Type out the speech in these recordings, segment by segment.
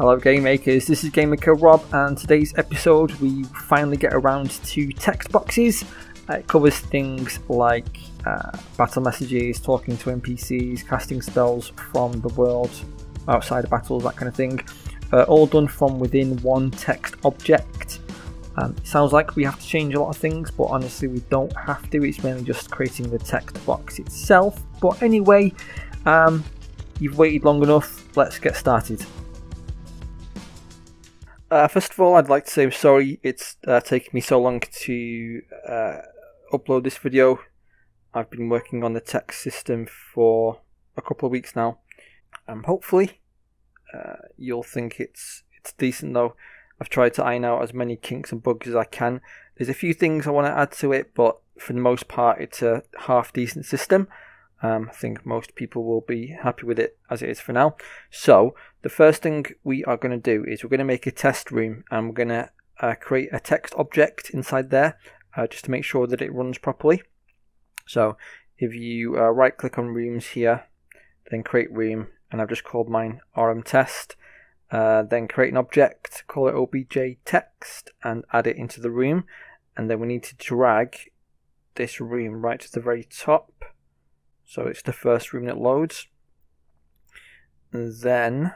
Hello Game Makers, this is GameMaker Rob and today's episode we finally get around to text boxes. Uh, it covers things like uh, battle messages, talking to NPCs, casting spells from the world outside of battles, that kind of thing. Uh, all done from within one text object. Um, sounds like we have to change a lot of things, but honestly we don't have to, it's mainly just creating the text box itself. But anyway, um, you've waited long enough, let's get started. Uh, first of all, I'd like to say I'm sorry it's uh, taken me so long to uh, upload this video. I've been working on the text system for a couple of weeks now. Um, hopefully, uh, you'll think it's it's decent though. I've tried to iron out as many kinks and bugs as I can. There's a few things I want to add to it, but for the most part, it's a half decent system. Um, I think most people will be happy with it as it is for now. So the first thing we are going to do is we're going to make a test room and we're going to uh, create a text object inside there uh, just to make sure that it runs properly. So if you uh, right click on rooms here, then create room and I've just called mine RM test. Uh, then create an object, call it obj text and add it into the room. And then we need to drag this room right to the very top so it's the first room that loads. And then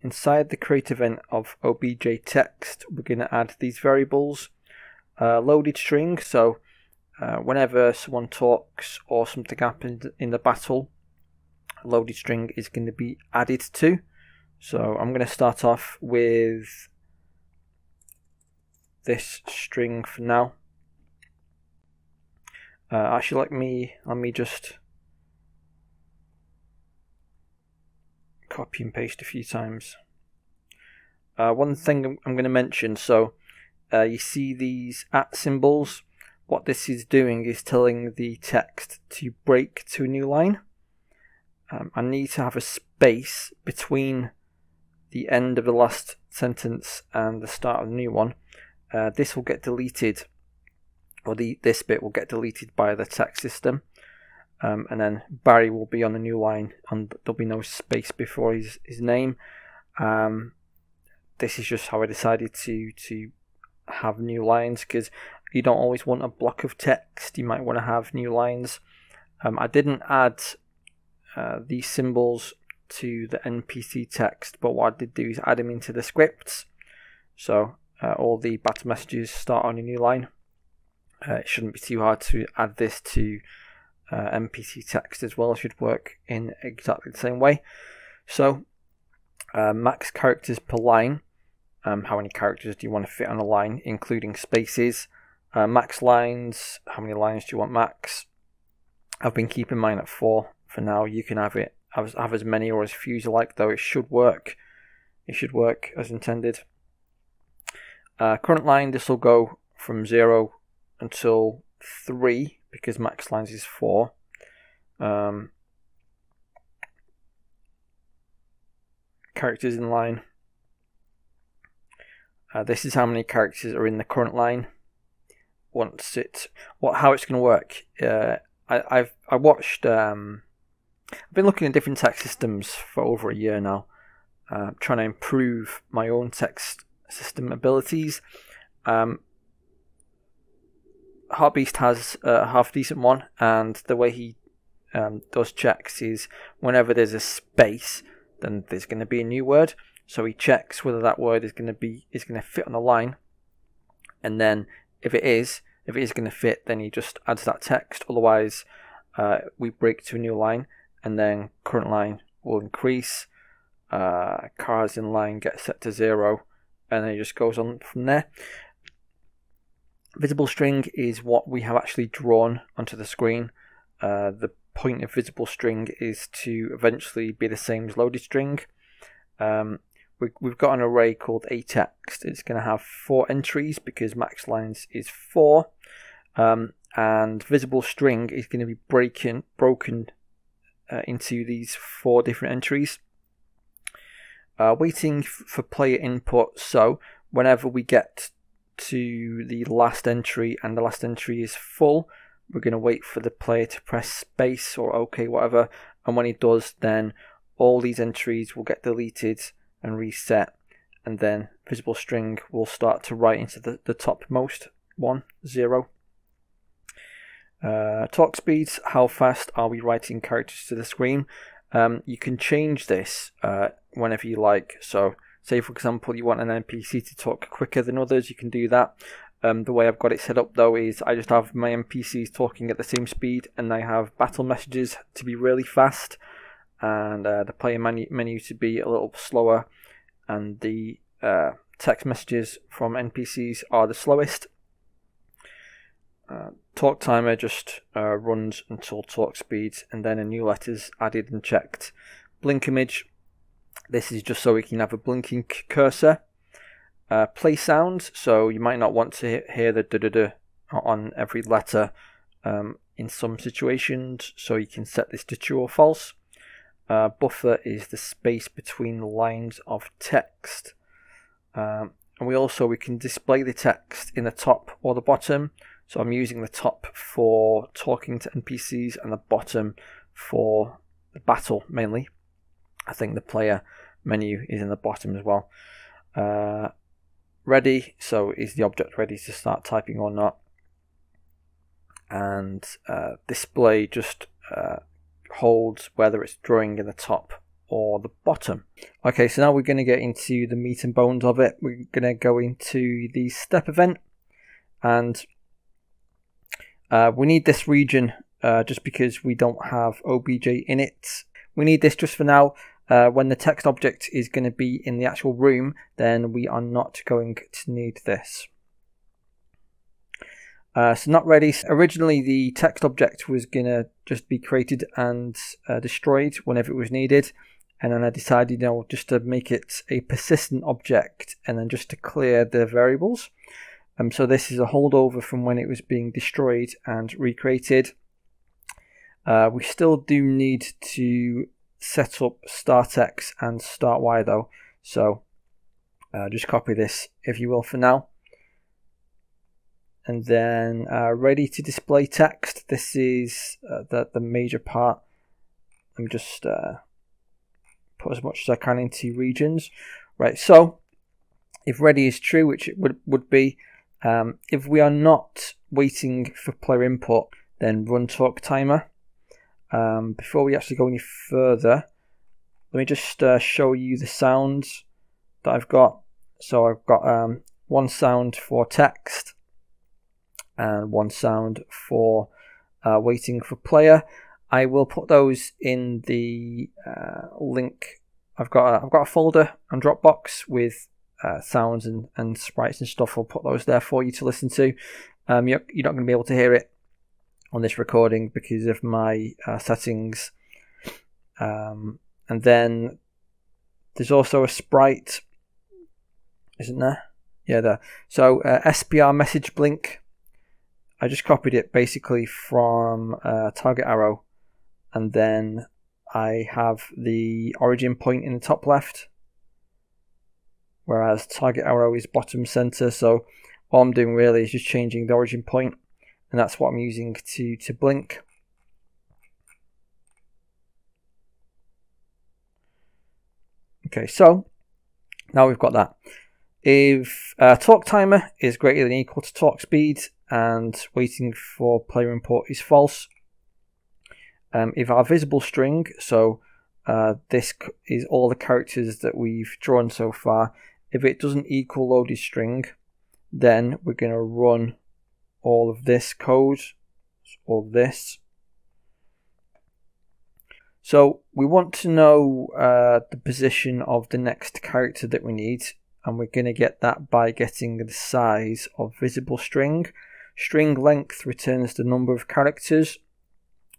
inside the create event of obj text, we're going to add these variables. Uh, loaded string, so uh, whenever someone talks or something happens in the battle, loaded string is going to be added to. So I'm going to start off with this string for now. Uh, actually, let me let me just copy and paste a few times. Uh, one thing I'm, going to mention so uh, you see these at symbols. What this is doing is telling the text to break to a new line. Um, I need to have a space between the end of the last sentence and the start of the new one. Uh, this will get deleted, or the this bit will get deleted by the text system. Um, and then Barry will be on the new line, and there'll be no space before his his name. Um, this is just how I decided to to have new lines because you don't always want a block of text. You might want to have new lines. Um, I didn't add uh, these symbols to the NPC text, but what I did do is add them into the scripts. So uh, all the battle messages start on a new line. Uh, it shouldn't be too hard to add this to uh, NPC text as well should work in exactly the same way. So, uh, max characters per line. Um, how many characters do you want to fit on a line, including spaces? Uh, max lines. How many lines do you want max? I've been keeping mine at four for now. You can have it have, have as many or as few as you like, though. It should work. It should work as intended. Uh, current line. This will go from zero until three because max lines is 4. Um, characters in line. Uh, this is how many characters are in the current line. Once it, what how it's going to work. Uh, I, I've I watched. Um, I've been looking at different text systems for over a year now, uh, trying to improve my own text system abilities. Um, Heartbeast has a half decent one, and the way he um, does checks is whenever there's a space, then there's going to be a new word. So he checks whether that word is going to be is going to fit on the line, and then if it is, if it is going to fit, then he just adds that text. Otherwise, uh, we break to a new line, and then current line will increase. Uh, cars in line get set to zero, and then it just goes on from there. Visible string is what we have actually drawn onto the screen. Uh, the point of visible string is to eventually be the same as loaded string. Um, we, have got an array called atext. It's going to have four entries because max lines is four. Um, and visible string is going to be breaking, broken uh, into these four different entries. Uh, waiting for player input. So whenever we get to the last entry and the last entry is full, we're going to wait for the player to press space or OK, whatever. And when he does, then all these entries will get deleted and reset. and then visible string will start to write into the, the topmost one, zero. Uh, talk speeds, how fast are we writing characters to the screen? Um, you can change this uh, whenever you like. So, say for example, you want an NPC to talk quicker than others, you can do that. Um, the way I've got it set up though is I just have my NPCs talking at the same speed, and I have battle messages to be really fast, and uh, the player menu, menu to be a little slower, and the uh, text messages from NPCs are the slowest. Uh, talk timer just uh, runs until talk speed and then a new letter's added and checked. Blink image, this is just so we can have a blinking cursor. Uh, play sounds, so you might not want to hear the da da da on every letter um, in some situations, so you can set this to true or false. Uh, buffer is the space between lines of text. Um, and we also we can display the text in the top or the bottom so I'm using the top for talking to NPCs and the bottom for the battle mainly. I think the player menu is in the bottom as well. Uh, ready, so is the object ready to start typing or not? And uh, display just uh, holds whether it's drawing in the top or the bottom. Okay, so now we're going to get into the meat and bones of it. We're going to go into the step event and uh, we need this region uh, just because we don't have OBJ in it. We need this just for now. Uh, when the text object is going to be in the actual room, then we are not going to need this. Uh, so not ready. Originally, the text object was going to just be created and uh, destroyed whenever it was needed. And then I decided, you know, just to make it a persistent object and then just to clear the variables. Um, so this is a holdover from when it was being destroyed and recreated. Uh, we still do need to set up StartX and StartY though. So uh, just copy this if you will for now. And then uh, ready to display text. This is uh, the, the major part. I'm just uh, put as much as I can into regions. Right, so if ready is true, which it would, would be, um, if we are not waiting for player input, then run talk timer. Um, before we actually go any further, let me just uh, show you the sounds that I've got. So I've got um, one sound for text and one sound for uh, waiting for player. I will put those in the uh, link. I've got a, I've got a folder on Dropbox with uh, sounds and, and sprites and stuff. I'll put those there for you to listen to. Um, you're, you're not going to be able to hear it on this recording because of my uh, settings. Um, and then there's also a sprite, isn't there? Yeah, there. So uh, SPR message blink. I just copied it basically from uh, Target Arrow, and then I have the origin point in the top left whereas target arrow is bottom center. So all I'm doing really is just changing the origin point, and that's what I'm using to, to blink. Okay, so now we've got that. If uh, talk timer is greater than equal to talk speed and waiting for player input is false, um, if our visible string, so uh, this is all the characters that we've drawn so far, if it doesn't equal loaded string, then we're going to run all of this code, all this. So we want to know uh, the position of the next character that we need, and we're going to get that by getting the size of visible string. String length returns the number of characters.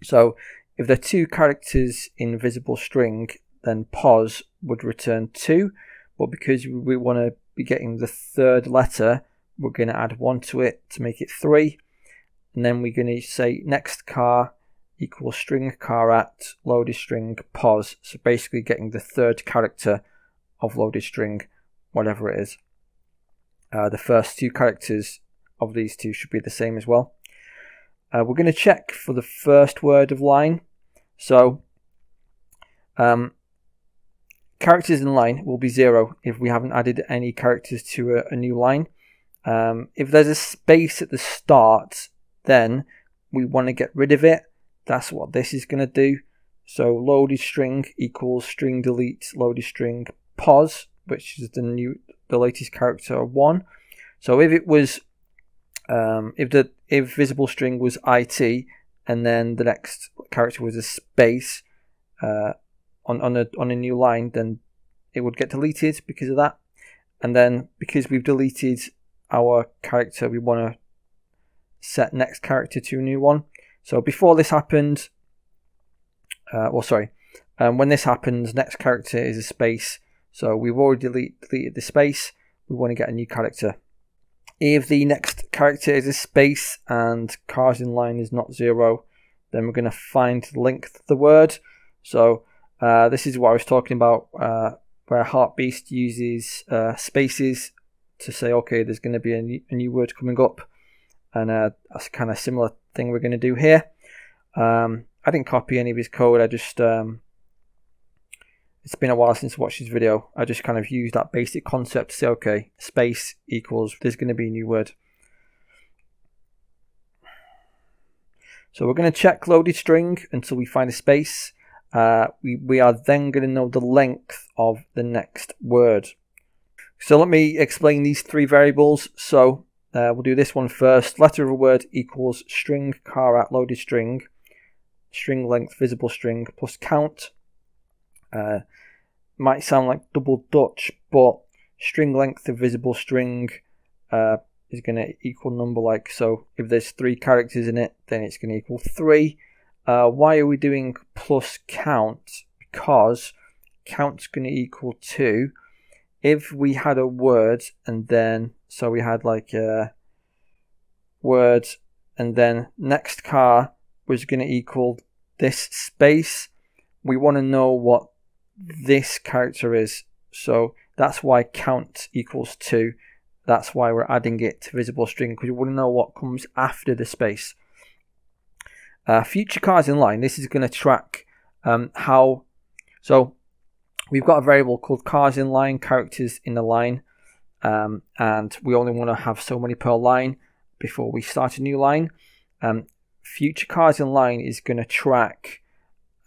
So if there are two characters in visible string, then pos would return 2 but because we want to be getting the third letter, we're going to add one to it to make it three. And then we're going to say next car equals string car at loaded string pos. So basically getting the third character of loaded string, whatever it is. Uh, the first two characters of these two should be the same as well. Uh, we're going to check for the first word of line. So um, characters in line will be zero if we haven't added any characters to a, a new line. Um, if there's a space at the start, then we want to get rid of it. That's what this is going to do. So loaded string equals string delete loaded string pos, which is the new the latest character one. So if it was um, if the if visible string was it and then the next character was a space uh, on on a on a new line, then it would get deleted because of that. And then because we've deleted our character, we want to set next character to a new one. So before this happened, uh, well, sorry, um, when this happens, next character is a space. So we've already delete, deleted the space. We want to get a new character. If the next character is a space and cars in line is not zero, then we're going to find length of the word. So uh, this is what I was talking about, uh, where Heartbeast uses uh, spaces to say, okay, there's going to be a new, a new, word coming up, and uh, that's a kind of similar thing we're going to do here. Um, I didn't copy any of his code. I just um, it's been a while since I watched his video. I just kind of used that basic concept to say, okay, space equals there's going to be a new word. So we're going to check loaded string until we find a space. Uh, we, we are then going to know the length of the next word. So let me explain these three variables. So uh, we'll do this one first. Letter of a word equals string char at loaded string, string length visible string plus count. Uh, might sound like double Dutch, but string length of visible string uh, is going to equal number like so. If there's three characters in it, then it's going to equal three. Uh, why are we doing plus count? Because count's going to equal 2. If we had a word and then, so we had like a word and then next car was going to equal this space, we want to know what this character is. So that's why count equals 2. That's why we're adding it to visible string because we want to know what comes after the space. Uh, future cars in line, this is going to track um, how. So we've got a variable called cars in line, characters in the line, um, and we only want to have so many per line before we start a new line. Um, future cars in line is going to track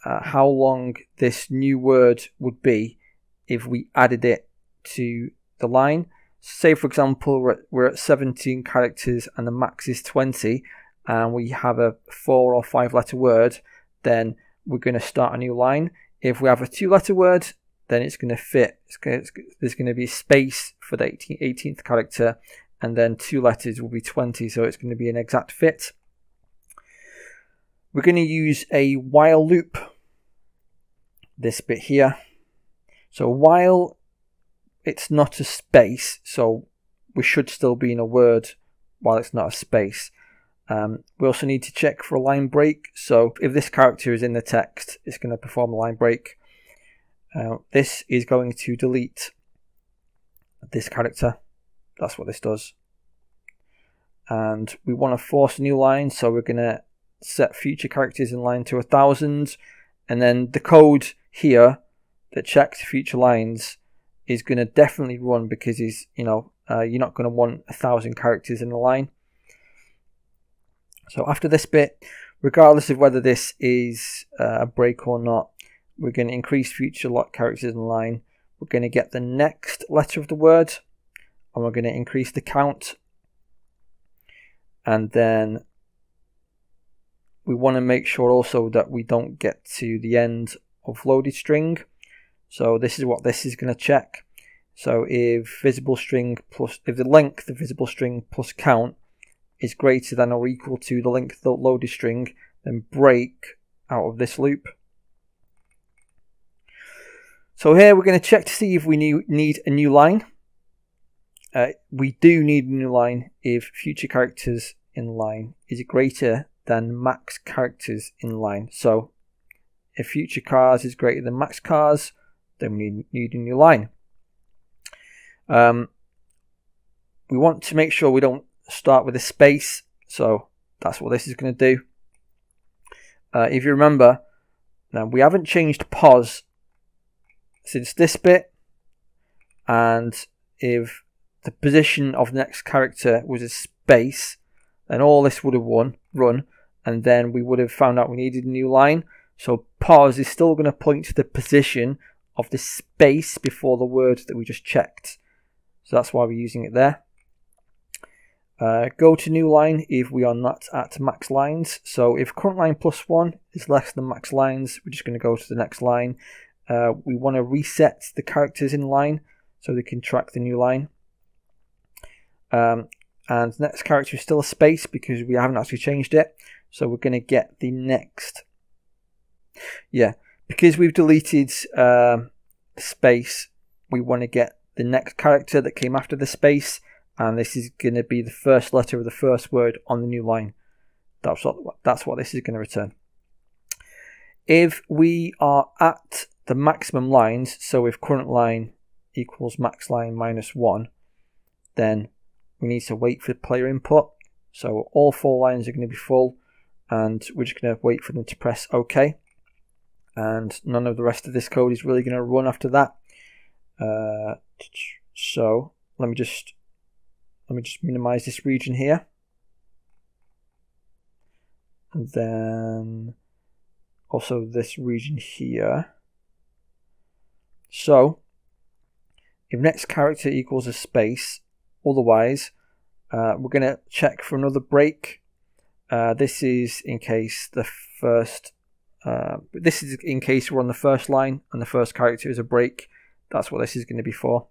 uh, how long this new word would be if we added it to the line. Say, for example, we're at, we're at 17 characters and the max is 20 and we have a four or five letter word, then we're going to start a new line. If we have a two letter word, then it's going to fit. Gonna, there's going to be a space for the 18th character, and then two letters will be 20, so it's going to be an exact fit. We're going to use a while loop, this bit here. So while it's not a space, so we should still be in a word while it's not a space. Um, we also need to check for a line break. So if this character is in the text, it's going to perform a line break. Uh, this is going to delete this character. That's what this does. And we want to force a new line, so we're going to set future characters in line to a thousand. And then the code here that checks future lines is going to definitely run because is you know uh, you're not going to want a thousand characters in a line. So after this bit, regardless of whether this is uh, a break or not, we're going to increase future lot characters in line. We're going to get the next letter of the word, and we're going to increase the count. And then we want to make sure also that we don't get to the end of loaded string. So this is what this is going to check. So if visible string plus, if the length of visible string plus count is greater than or equal to the length of the loaded string, then break out of this loop. So here we're going to check to see if we need a new line. Uh, we do need a new line if future characters in line is greater than max characters in line. So if future cars is greater than max cars, then we need, a new line. Um, we want to make sure we don't start with a space. So that's what this is going to do. Uh, if you remember, now we haven't changed since this bit, and if the position of the next character was a space, then all this would have won, run, and then we would have found out we needed a new line. So pause is still going to point to the position of the space before the word that we just checked. So that's why we're using it there. Uh, go to new line if we are not at max lines. So if current line plus one is less than max lines, we're just going to go to the next line. Uh, we want to reset the characters in line so they can track the new line. Um, and next character is still a space because we haven't actually changed it. So we're going to get the next. Yeah, because we've deleted uh, space, we want to get the next character that came after the space, and this is going to be the first letter of the first word on the new line. That's what that's what this is going to return. If we are at the maximum lines, so if current line equals max line minus one, then we need to wait for player input. So all four lines are going to be full, and we're just going to wait for them to press OK. And none of the rest of this code is really going to run after that. Uh, so let me just let me just minimize this region here. And then also this region here. So if next character equals a space, otherwise uh, we're going to check for another break. Uh, this is in case the first, uh, this is in case we're on the first line and the first character is a break. That's what this is going to be for.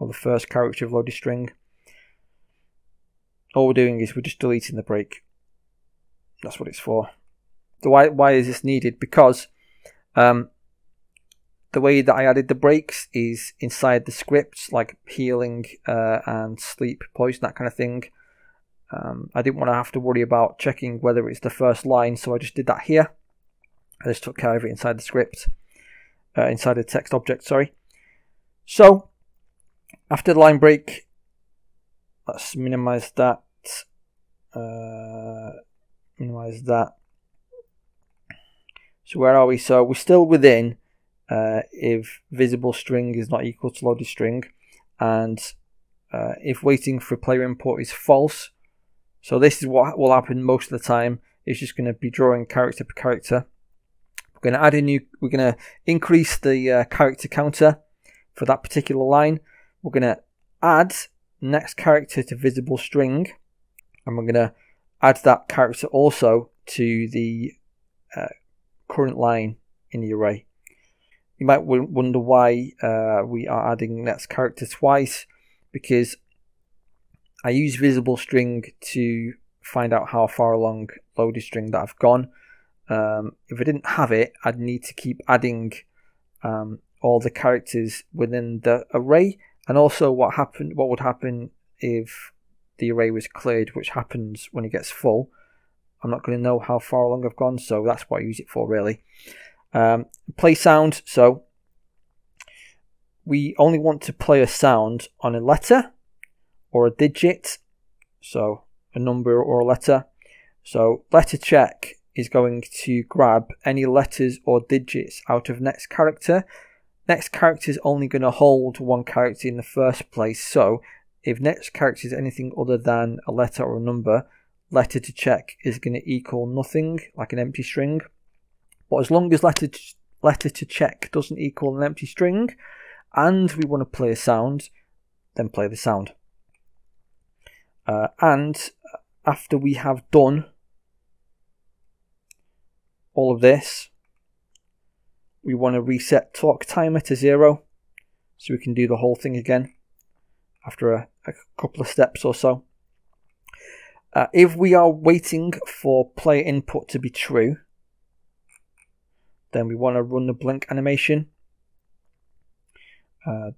or the first character of loaded string. All we're doing is we're just deleting the break. That's what it's for. So why why is this needed? Because um, the way that I added the breaks is inside the scripts, like healing uh, and sleep, poison, that kind of thing. Um, I didn't want to have to worry about checking whether it's the first line, so I just did that here. I just took care of it inside the script, uh, inside the text object, sorry. So after the line break, let's minimize that. Uh, minimize that. So where are we? So we're still within uh, if visible string is not equal to loaded string, and uh, if waiting for player input is false. So this is what will happen most of the time. It's just going to be drawing character per character. We're going to add a new. We're going to increase the uh, character counter for that particular line we're going to add next character to visible string and we're going to add that character also to the uh, current line in the array. You might wonder why uh, we are adding next character twice because I use visible string to find out how far along loaded string that I've gone. Um, if I didn't have it, I'd need to keep adding um, all the characters within the array and also what happened what would happen if the array was cleared which happens when it gets full I'm not going to know how far along I've gone so that's what I use it for really um, play sound so we only want to play a sound on a letter or a digit so a number or a letter so letter check is going to grab any letters or digits out of next character next character is only going to hold one character in the first place. So if next character is anything other than a letter or a number, letter to check is going to equal nothing, like an empty string. But as long as letter to, letter to check doesn't equal an empty string, and we want to play a sound, then play the sound. Uh, and after we have done all of this, we want to reset talk timer to zero so we can do the whole thing again after a, a couple of steps or so. Uh, if we are waiting for player input to be true, then we want to run the blink animation. Uh,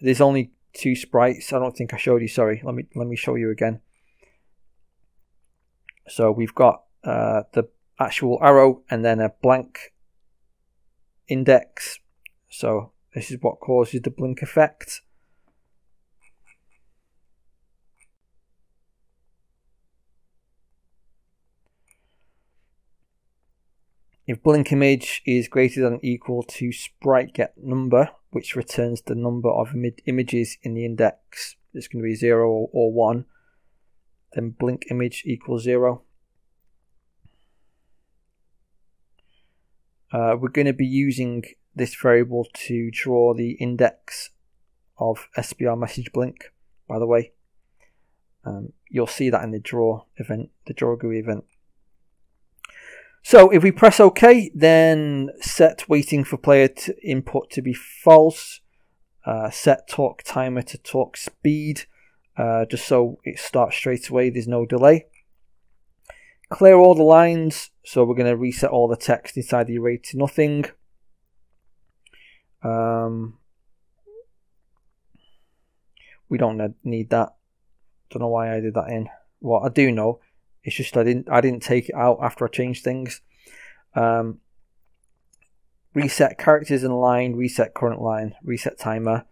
there's only two sprites. I don't think I showed you. Sorry. Let me let me show you again. So we've got uh, the actual arrow and then a blank index. So this is what causes the blink effect. If blink image is greater than or equal to sprite get number, which returns the number of Im images in the index, it's going to be 0 or, or 1, then blink image equals 0. Uh, we're going to be using this variable to draw the index of SPR message blink, by the way. Um, you'll see that in the draw event, the draw GUI event. So if we press OK, then set waiting for player to input to be false, uh, set talk timer to talk speed, uh, just so it starts straight away, there's no delay. Clear all the lines, so we're going to reset all the text inside the array to nothing. Um, we don't need that. Don't know why I did that in. What I do know, it's just I didn't I didn't take it out after I changed things. Um, reset characters in line, reset current line, reset timer.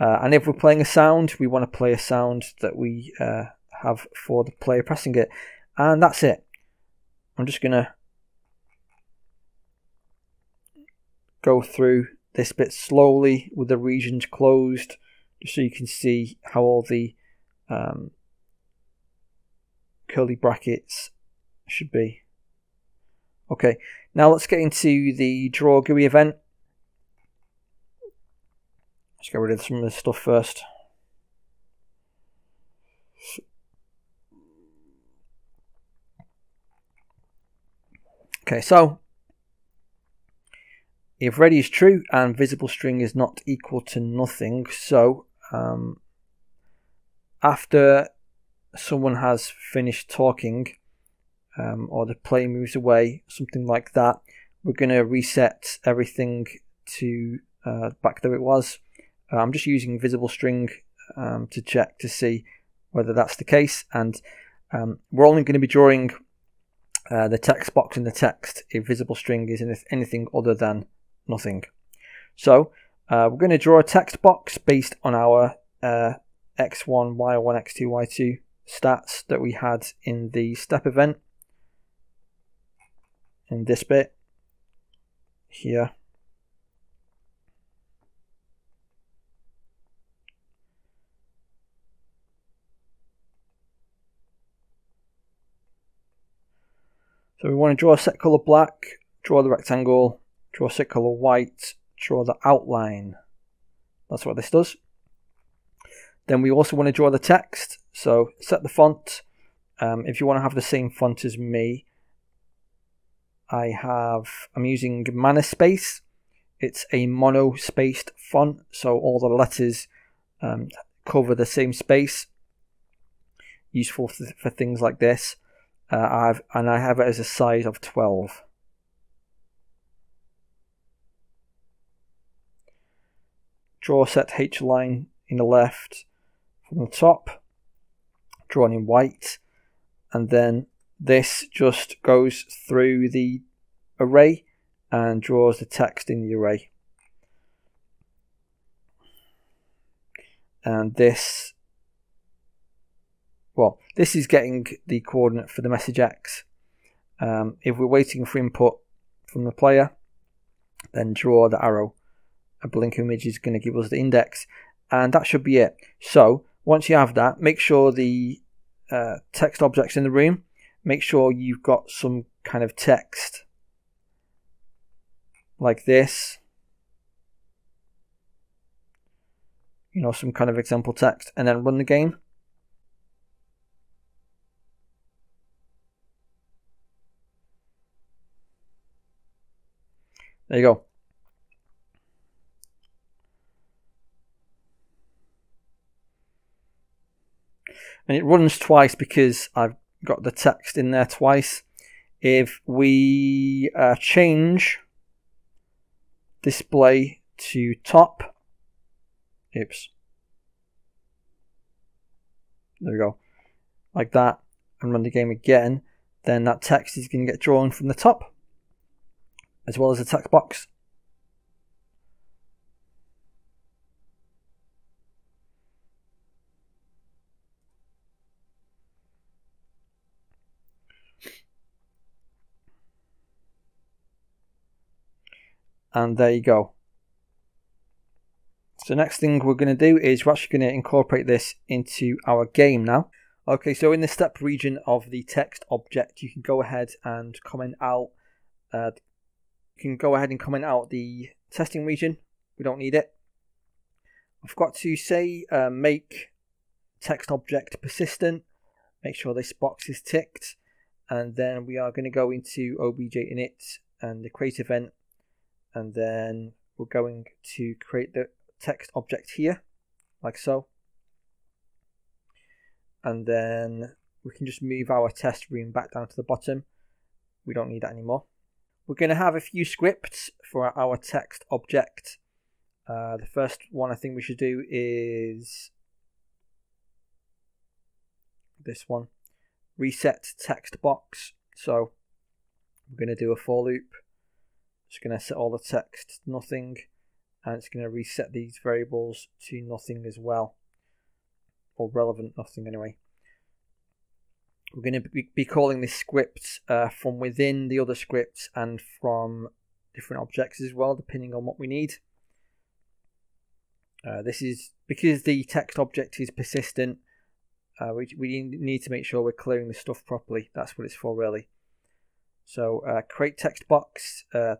Uh, and if we're playing a sound, we want to play a sound that we uh, have for the player pressing it. And that's it. I'm just going to go through this bit slowly with the regions closed, just so you can see how all the um, curly brackets should be. Okay, now let's get into the draw GUI event. Let's get rid of some of this stuff first. Okay, so if ready is true and visible string is not equal to nothing, so um, after someone has finished talking um, or the player moves away, something like that, we're going to reset everything to uh, back there it was. Uh, I'm just using visible string um, to check to see whether that's the case and um, we're only going to be drawing uh, the text box in the text if visible string is anything other than nothing. So uh, we're going to draw a text box based on our uh, x1, y1, x2, y2 stats that we had in the step event in this bit here. So we want to draw a set color black, draw the rectangle, draw a set color white, draw the outline. That's what this does. Then we also want to draw the text. So set the font. Um, if you want to have the same font as me, I have, I'm using Manaspace. It's a mono-spaced font, so all the letters um, cover the same space. Useful for, for things like this. Uh, I've and I have it as a size of 12. Draw set H line in the left from the top, drawn in white, and then this just goes through the array and draws the text in the array. And this well, this is getting the coordinate for the message x. Um, if we're waiting for input from the player, then draw the arrow. A blink image is going to give us the index, and that should be it. So once you have that, make sure the uh, text objects in the room, make sure you've got some kind of text like this. You know, some kind of example text, and then run the game. There you go. And it runs twice because I've got the text in there twice. If we uh, change display to top, oops, there we go, like that, and run the game again, then that text is going to get drawn from the top as well as the text box. And there you go. So next thing we're going to do is we're actually going to incorporate this into our game now. Okay, so in the step region of the text object, you can go ahead and comment out. Uh, you can go ahead and comment out the testing region. We don't need it. I've got to say uh, make text object persistent. Make sure this box is ticked, and then we are going to go into obj init and the create event, and then we're going to create the text object here, like so and then we can just move our test room back down to the bottom. We don't need that anymore. We're going to have a few scripts for our text object. Uh, the first one I think we should do is this one reset text box. So we're going to do a for loop. Just going to set all the text to nothing and it's going to reset these variables to nothing as well or relevant nothing anyway. We're going to be calling this script uh, from within the other scripts and from different objects as well, depending on what we need. Uh, this is because the text object is persistent. Uh, we, we need to make sure we're clearing the stuff properly. That's what it's for, really. So, uh, create text box. Uh,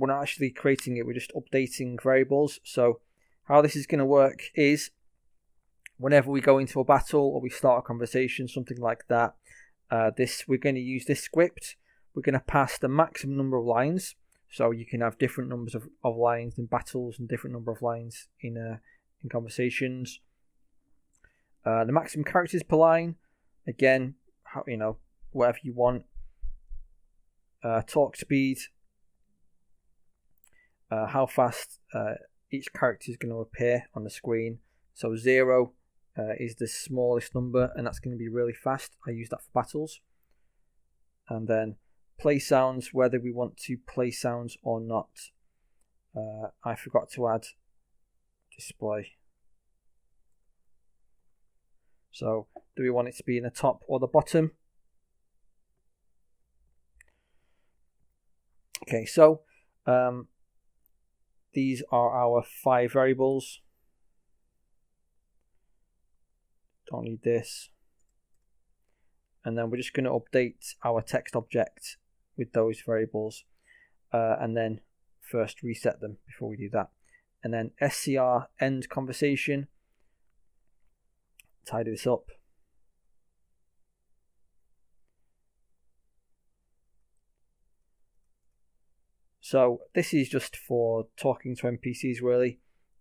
we're not actually creating it, we're just updating variables. So, how this is going to work is whenever we go into a battle or we start a conversation, something like that, uh, this we're going to use this script. We're going to pass the maximum number of lines, so you can have different numbers of, of lines in battles and different number of lines in uh, in conversations. Uh, the maximum characters per line, again, how, you know, whatever you want. Uh, talk speed, uh, how fast uh, each character is going to appear on the screen. So zero uh, is the smallest number, and that's going to be really fast. I use that for battles. And then play sounds, whether we want to play sounds or not. Uh, I forgot to add display. So, do we want it to be in the top or the bottom? Okay, so um, these are our five variables. Don't need this. And then we're just going to update our text object with those variables uh, and then first reset them before we do that. And then SCR end conversation. Tidy this up. So this is just for talking to NPCs really.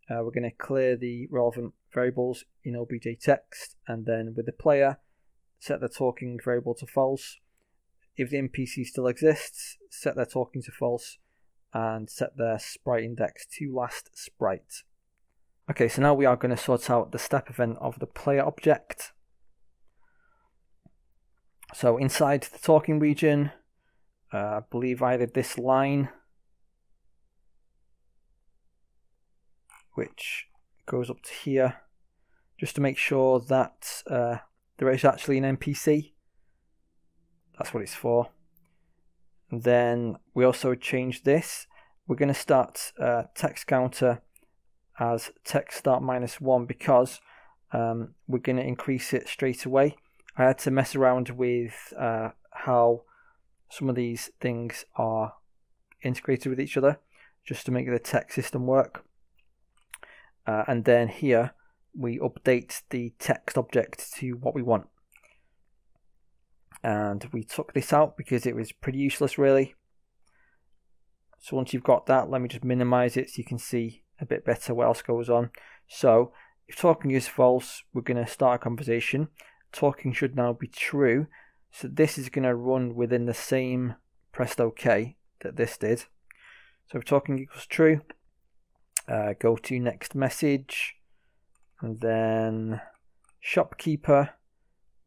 Uh, we're going to clear the relevant variables in obj text and then with the player set the talking variable to false. If the NPC still exists, set their talking to false and set their sprite index to last sprite. Okay, so now we are going to sort out the step event of the player object. So inside the talking region, uh, I believe I added this line, which goes up to here just to make sure that uh, there is actually an NPC. That's what it's for. And then we also change this. We're going to start uh, text counter as text start minus one because um, we're going to increase it straight away. I had to mess around with uh, how some of these things are integrated with each other just to make the text system work. Uh, and then here we update the text object to what we want. And we took this out because it was pretty useless really. So once you've got that, let me just minimize it so you can see a bit better what else goes on. So if talking is false, we're going to start a conversation. Talking should now be true. So this is going to run within the same pressed OK that this did. So if talking equals true, uh, go to next message. And then shopkeeper.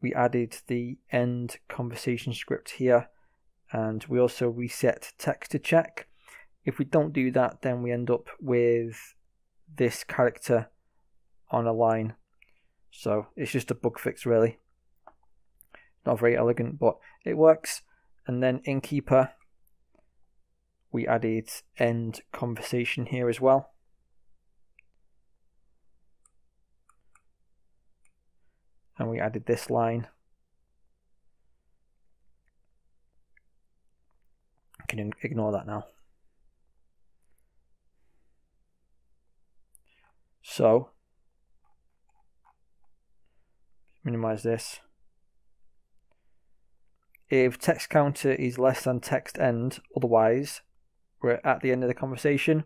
We added the end conversation script here. And we also reset text to check. If we don't do that then we end up with this character on a line. So it's just a bug fix really. Not very elegant but it works. And then innkeeper. We added end conversation here as well. And we added this line. I can ignore that now. So, minimize this. If text counter is less than text end, otherwise, we're at the end of the conversation.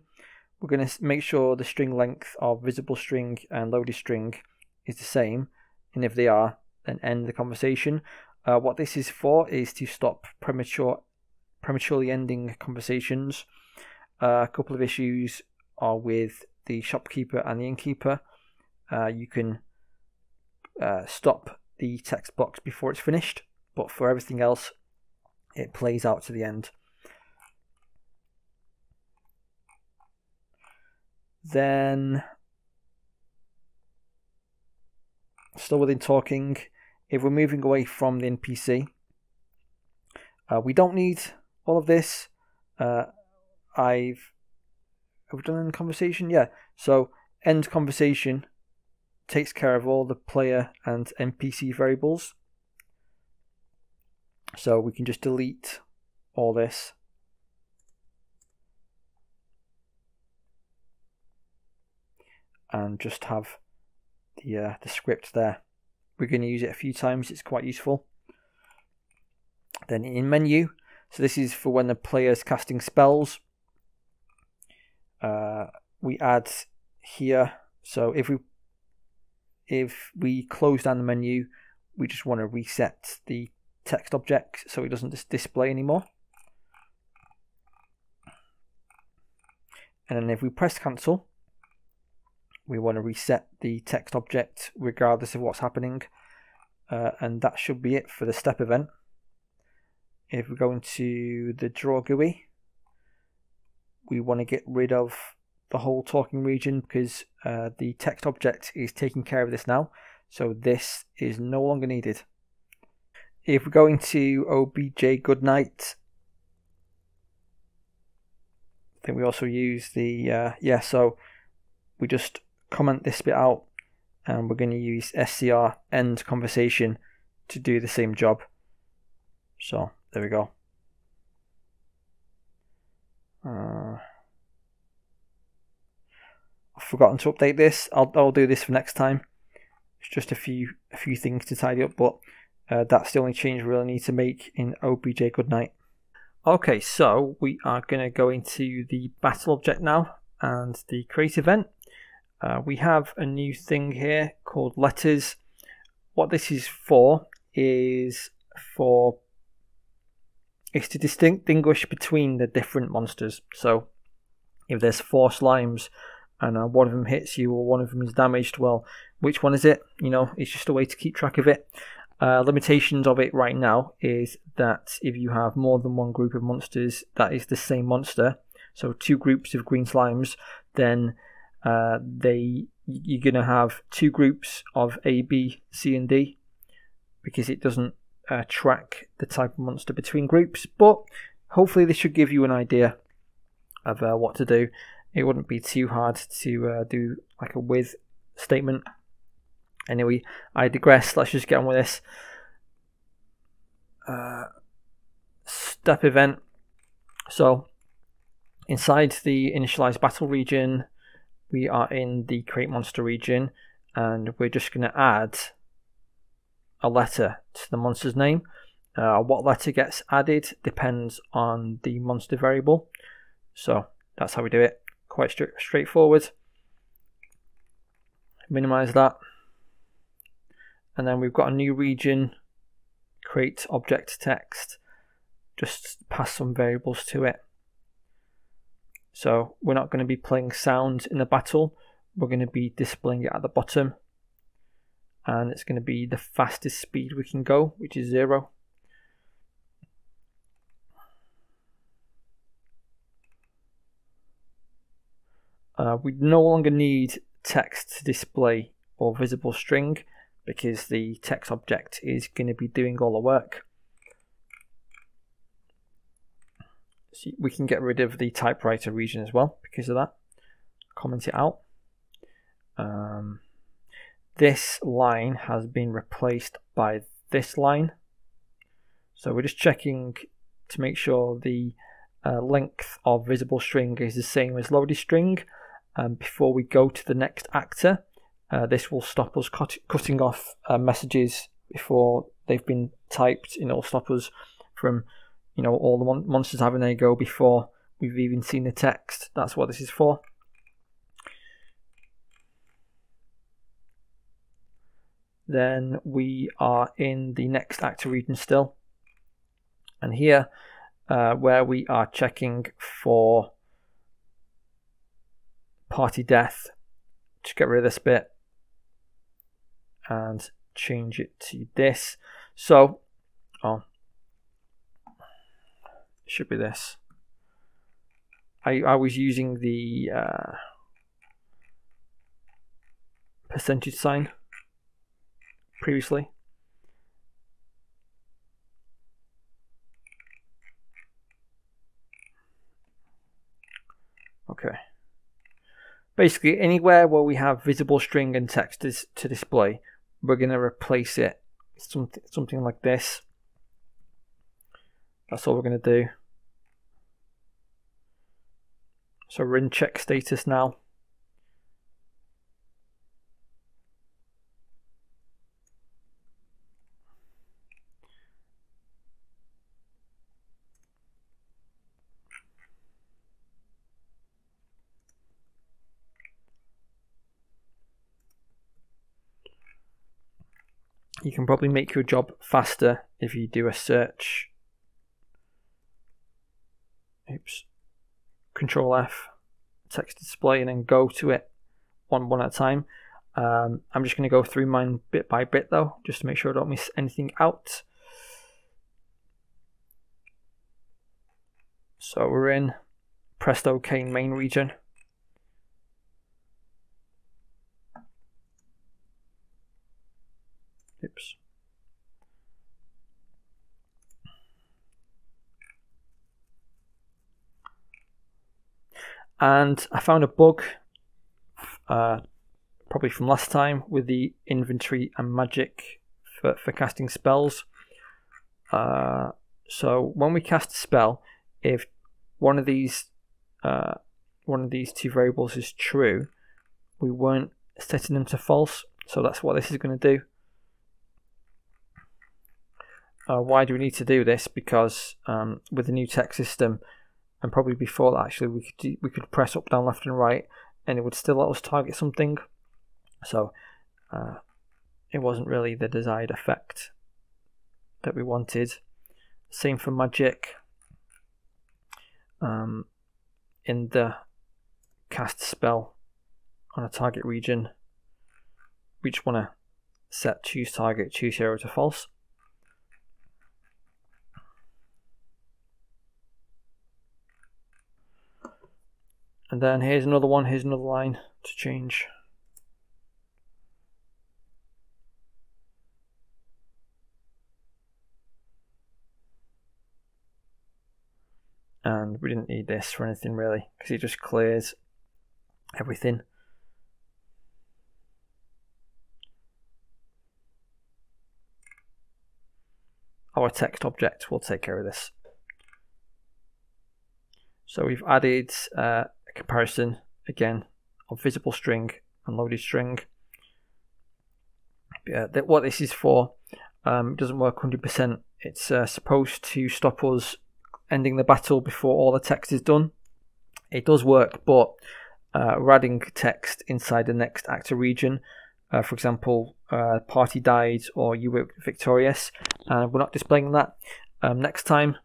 We're going to make sure the string length of visible string and loaded string is the same. And if they are, then end the conversation. Uh, what this is for is to stop premature, prematurely ending conversations. Uh, a couple of issues are with the shopkeeper and the innkeeper. Uh, you can uh, stop the text box before it's finished, but for everything else, it plays out to the end. Then, still within talking, if we're moving away from the NPC, uh, we don't need all of this. Uh, I've have we done a conversation? Yeah. So end conversation takes care of all the player and NPC variables. So we can just delete all this. And just have the, uh, the script there. We're going to use it a few times, it's quite useful. Then in menu, so this is for when the player is casting spells. Uh, we add here, so if we if we close down the menu, we just want to reset the text object so it doesn't just display anymore. And then if we press cancel, we want to reset the text object regardless of what's happening. Uh, and that should be it for the step event. If we go into the draw GUI, we want to get rid of the whole talking region because uh, the text object is taking care of this now. So this is no longer needed. If we go into OBJ goodnight, I think we also use the, uh, yeah, so we just comment this bit out and we're going to use SCR end conversation to do the same job. So there we go. Uh, I've forgotten to update this. I'll I'll do this for next time. It's just a few a few things to tidy up, but uh, that's the only change we really need to make in OBJ Goodnight. Okay, so we are going to go into the battle object now and the create event. Uh, we have a new thing here called letters. What this is for is for is to distinguish between the different monsters. So if there's four slimes and uh, one of them hits you or one of them is damaged, well, which one is it? You know, it's just a way to keep track of it. Uh, limitations of it right now is that if you have more than one group of monsters that is the same monster, so two groups of green slimes, then uh, they you're gonna have two groups of A, B, C, and D because it doesn't uh, track the type of monster between groups. But hopefully, this should give you an idea of uh, what to do it wouldn't be too hard to uh, do like a with statement. Anyway, I digress. Let's just get on with this. Uh, step event. So, inside the initialized battle region, we are in the create monster region, and we're just going to add a letter to the monster's name. Uh, what letter gets added depends on the monster variable. So that's how we do it quite straight, straightforward. Minimize that. And then we've got a new region, create object text, just pass some variables to it. So we're not going to be playing sound in the battle, we're going to be displaying it at the bottom. And it's going to be the fastest speed we can go, which is zero. Uh, we no longer need text to display or visible string because the text object is going to be doing all the work. We can get rid of the typewriter region as well because of that. Comment it out. Um, this line has been replaced by this line. So we're just checking to make sure the uh, length of visible string is the same as loaded string. Um, before we go to the next actor, uh, this will stop us cut cutting off uh, messages before they've been typed. You know, stop us from, you know, all the mon monsters having their go before we've even seen the text. That's what this is for. Then we are in the next actor region still. And here, uh, where we are checking for party death, to get rid of this bit and change it to this. So, oh, should be this. I, I was using the uh, percentage sign previously. Okay. Basically, anywhere where we have visible string and text is to display, we're going to replace it something something like this. That's all we're going to do. So we're in check status now. you can probably make your job faster if you do a search. Oops. Control F, text display, and then go to it one one at a time. Um, I'm just going to go through mine bit by bit though, just to make sure I don't miss anything out. So we're in Presto Kane main region. Oops. And I found a bug, uh, probably from last time, with the inventory and magic for, for casting spells. Uh, so when we cast a spell, if one of these uh, one of these two variables is true, we weren't setting them to false. So that's what this is going to do. Uh, why do we need to do this? Because um, with the new text system, and probably before that, actually, we could we could press up, down, left, and right, and it would still let us target something. So uh, it wasn't really the desired effect that we wanted. Same for magic. Um, in the cast spell on a target region, we just want to set choose target, choose hero to false. And then here's another one, here's another line to change. And we didn't need this for anything really, because it just clears everything. Our text object will take care of this. So we've added uh, comparison again of visible string and loaded string. Yeah, that what this is for um, doesn't work 100%. It's uh, supposed to stop us ending the battle before all the text is done. It does work, but uh, adding text inside the next actor region. Uh, for example, uh, party died or you were victorious. Uh, we're not displaying that. Um, next time,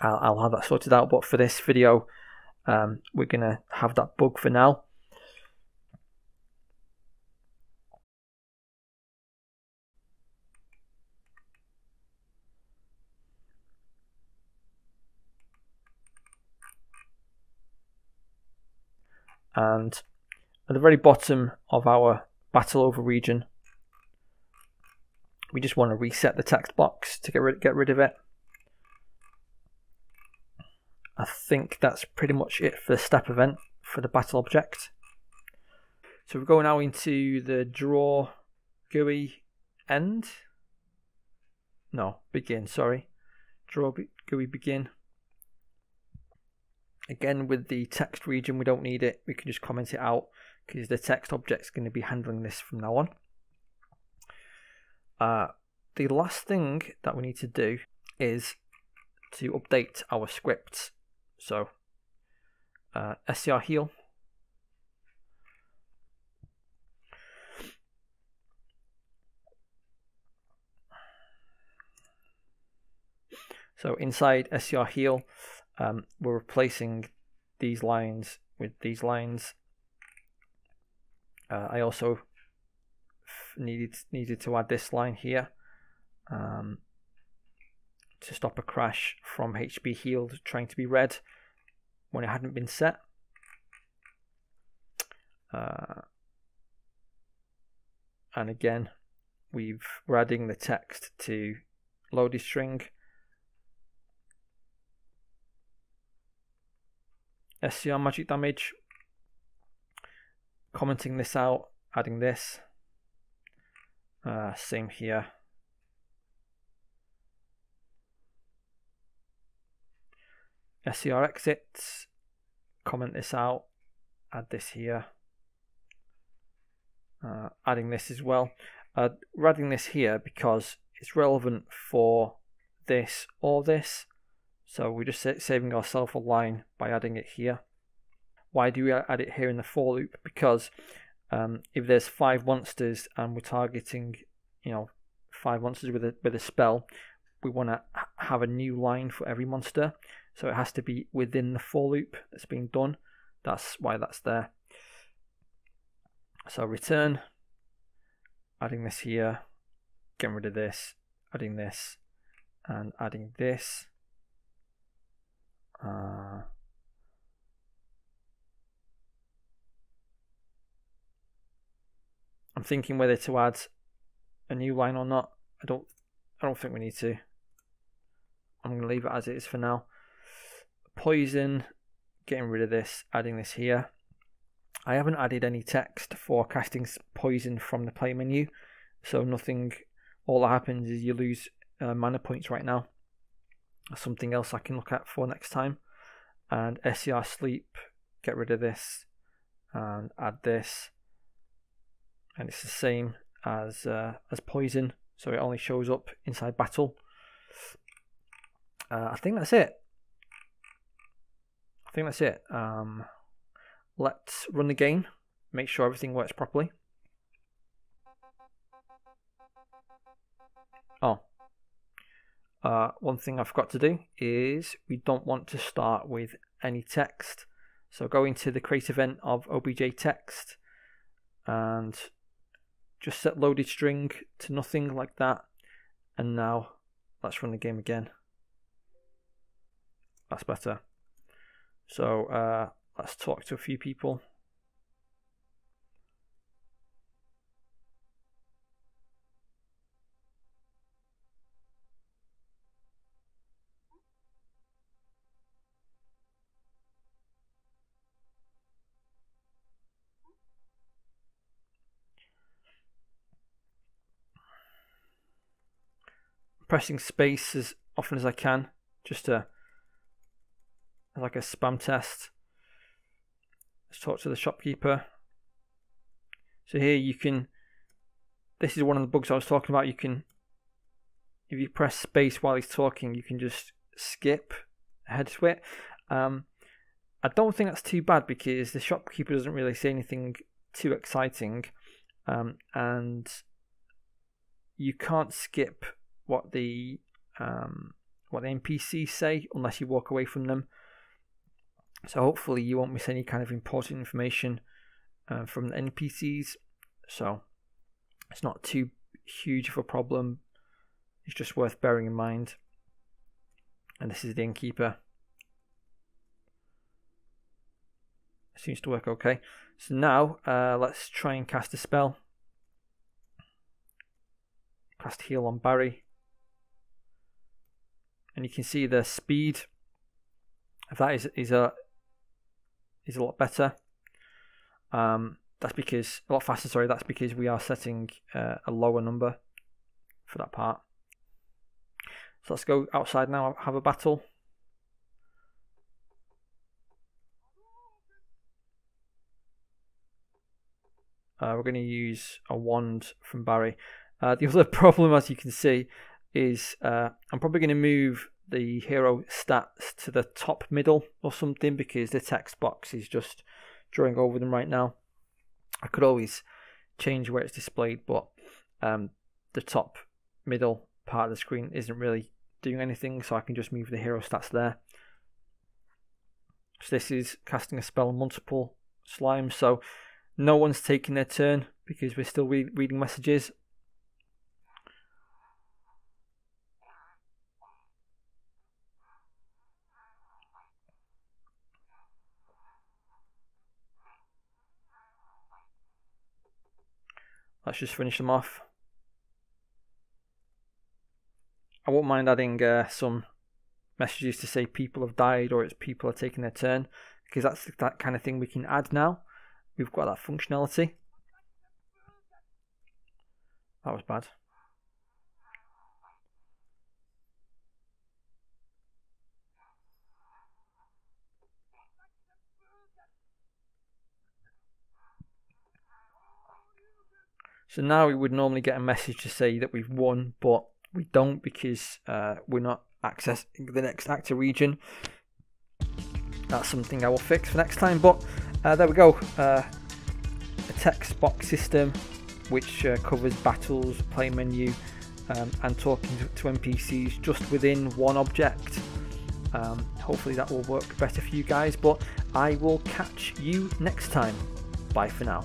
I'll, I'll have that sorted out. But for this video, um, we're going to have that bug for now. And at the very bottom of our battle over region, we just want to reset the text box to get rid, get rid of it. I think that's pretty much it for the step event for the battle object. So we go now into the draw GUI end. No, begin, sorry. Draw GUI begin. Again, with the text region, we don't need it. We can just comment it out because the text object is going to be handling this from now on. Uh, the last thing that we need to do is to update our scripts. So, uh, SCR heal. So inside SCR heal, um, we're replacing these lines with these lines. Uh, I also needed needed to add this line here um, to stop a crash from HP healed trying to be read when it hadn't been set. Uh, and again, we've we're adding the text to loaded string. SCR magic damage. Commenting this out, adding this. Uh, same here. SCR exits, comment this out, add this here, uh, adding this as well. Uh, we're adding this here because it's relevant for this or this, so we're just saving ourselves a line by adding it here. Why do we add it here in the for loop? Because um, if there's five monsters and we're targeting, you know, five monsters with a with a spell, we want to have a new line for every monster. So it has to be within the for loop that's being done. That's why that's there. So return, adding this here, getting rid of this, adding this, and adding this. Uh, I'm thinking whether to add a new line or not. I don't I don't think we need to. I'm going to leave it as it is for now. Poison, getting rid of this, adding this here. I haven't added any text for casting poison from the play menu, so nothing, all that happens is you lose uh, mana points right now. Something else I can look at for next time. And SCR sleep, get rid of this and add this. And it's the same as uh, as poison, so it only shows up inside battle. Uh, I think that's it. I think that's it. Um, let's run the game, make sure everything works properly. Oh, uh, one thing I forgot to do is we don't want to start with any text. So go into the create event of obj text and just set loaded string to nothing like that. And now let's run the game again. That's better. So uh, let's talk to a few people. pressing space as often as I can just to like a spam test. Let's talk to the shopkeeper. So here you can, this is one of the bugs I was talking about. You can, if you press space while he's talking, you can just skip ahead to it. Um, I don't think that's too bad because the shopkeeper doesn't really say anything too exciting, um, and you can't skip what the um, what the NPCs say unless you walk away from them. So hopefully you won't miss any kind of important information uh, from the NPCs. So it's not too huge of a problem. It's just worth bearing in mind. And this is the innkeeper. Seems to work okay. So now uh, let's try and cast a spell. Cast heal on Barry. And you can see the speed If that is is a is a lot better. Um, that's because a lot faster. Sorry, that's because we are setting uh, a lower number for that part. So let's go outside now. Have a battle. Uh, we're going to use a wand from Barry. Uh, the other problem, as you can see, is uh, I'm probably going to move the hero stats to the top middle or something because the text box is just drawing over them right now. I could always change where it's displayed, but um, the top middle part of the screen isn't really doing anything, so I can just move the hero stats there. So this is casting a spell on multiple slimes, so no one's taking their turn because we're still re reading messages. Let's just finish them off. I won't mind adding uh, some messages to say people have died or it's people are taking their turn because that's that kind of thing we can add now. We've got that functionality. That was bad. So now we would normally get a message to say that we've won, but we don't because uh, we're not accessing the next actor region. That's something I will fix for next time, but uh, there we go. Uh, a text box system which uh, covers battles, play menu, um, and talking to, NPCs just within one object. Um, hopefully that will work better for you guys, but I will catch you next time. Bye for now.